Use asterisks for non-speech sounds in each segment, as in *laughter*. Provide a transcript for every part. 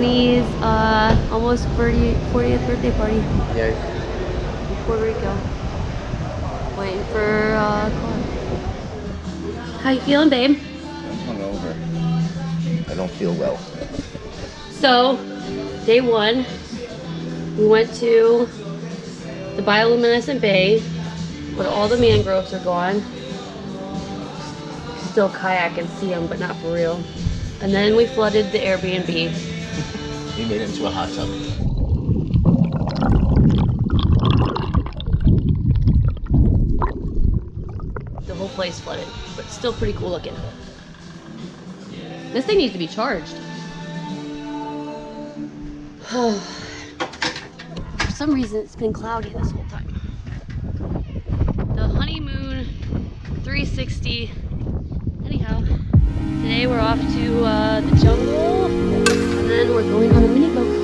Honey's uh, almost 40, 40th birthday party Yeah. in Puerto Rico. Waiting for uh, call. How you feeling, babe? I'm hungover. I don't feel well. So, day one, we went to the bioluminescent bay, but all the mangroves are gone. Still kayak and see them, but not for real. And then we flooded the Airbnb. *laughs* We made it into a hot tub. The whole place flooded, but still pretty cool looking. This thing needs to be charged. *sighs* For some reason, it's been cloudy this whole time. The honeymoon 360. Anyhow, today we're off to uh, the jungle, and we're going on a mini boat.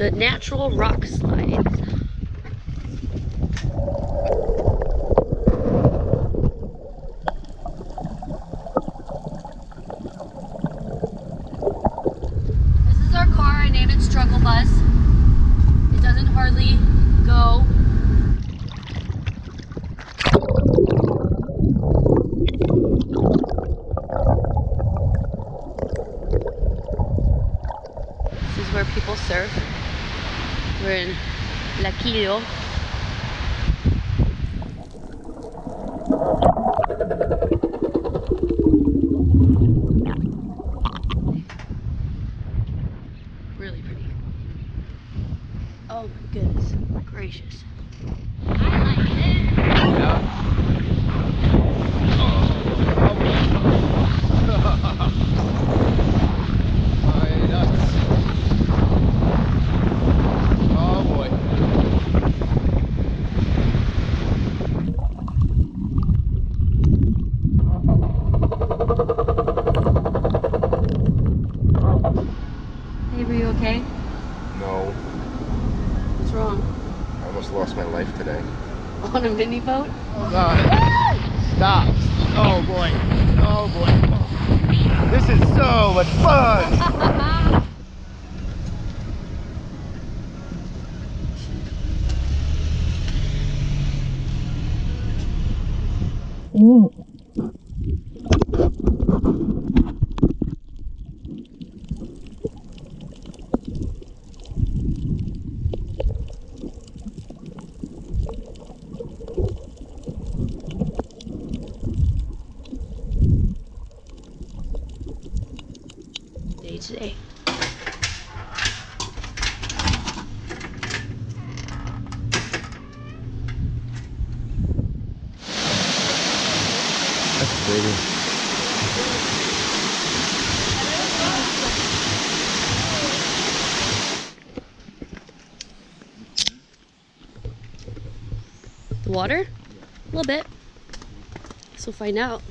The natural rock slides. This is our car. I named it Struggle Bus. It doesn't hardly go. This is where people surf. We're in Luquillo. Really pretty. Oh my goodness gracious. I like it. Yeah. Oh. almost lost my life today. *laughs* On a mini boat? Oh god. Stop. Oh boy. Oh boy. This is so much fun. Day The water? A little bit. So find out.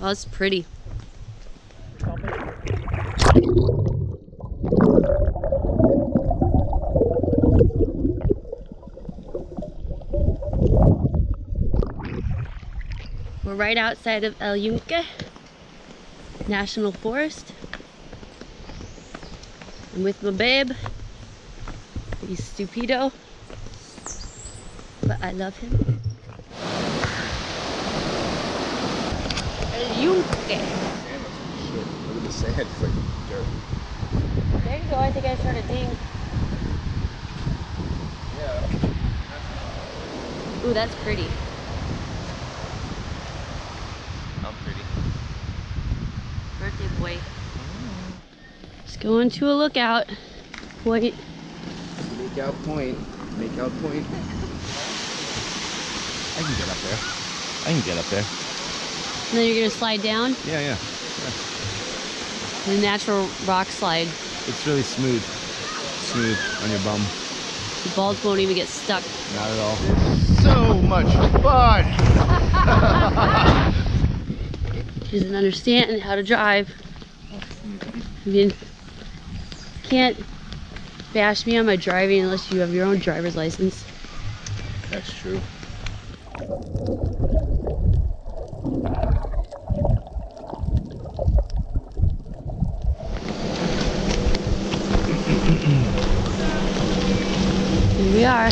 Oh, it's pretty. Right outside of El Yunque National Forest. I'm with my babe. He's stupido but I love him. El Yunque. Look at the sand. It's like dirt. There you go. I think I heard a ding. Yeah. Ooh, that's pretty. I'm pretty. Birthday boy. Just going to a lookout point. Make out point. Make out point. I can get up there. I can get up there. And then you're gonna slide down Yeah, yeah. the natural rock slide. It's really smooth. Smooth on your bum. The balls won't even get stuck. Not at all. So much fun. *laughs* She doesn't understand how to drive. I mean, can't bash me on my driving unless you have your own driver's license. That's true. Here we are.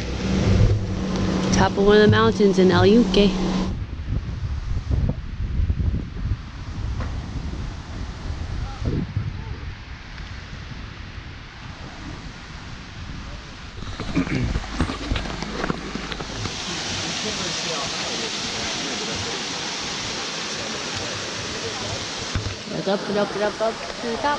Top of one of the mountains in El Yunque. Look up, up, up, up, up the.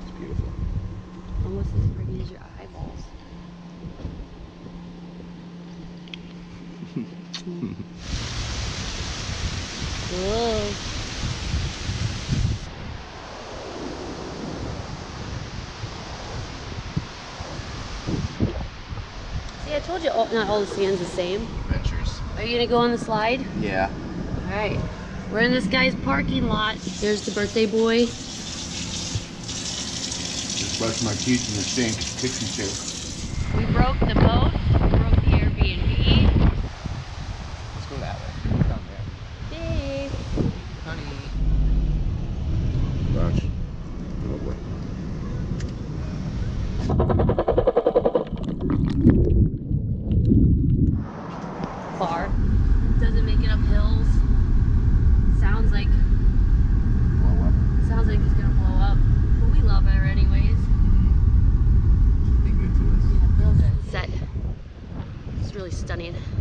It's beautiful. Almost as pretty as your eyeballs. See, I told you all, not all the sand's the same. Adventures. Are you gonna go on the slide? Yeah. All right. We're in this guy's parking lot. There's the birthday boy. Just brush my teeth in the sink. Kitchen sink. We broke the boat. We broke the Airbnb. Let's go that way. Down there. Dave. Honey. Watch. Oh boy. Far. Doesn't make it up hills. Sounds like Blow up. sounds like it's gonna blow up. But we love her anyways. Be good to us. Yeah, real good. Set. It's really stunning.